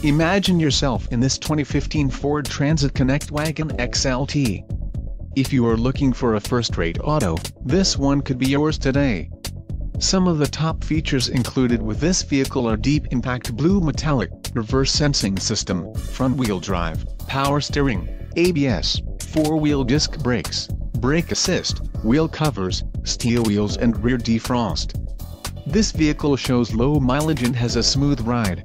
Imagine yourself in this 2015 Ford Transit Connect Wagon XLT. If you are looking for a first-rate auto, this one could be yours today. Some of the top features included with this vehicle are deep impact blue metallic, reverse sensing system, front wheel drive, power steering, ABS, four-wheel disc brakes, brake assist, wheel covers, steel wheels and rear defrost. This vehicle shows low mileage and has a smooth ride.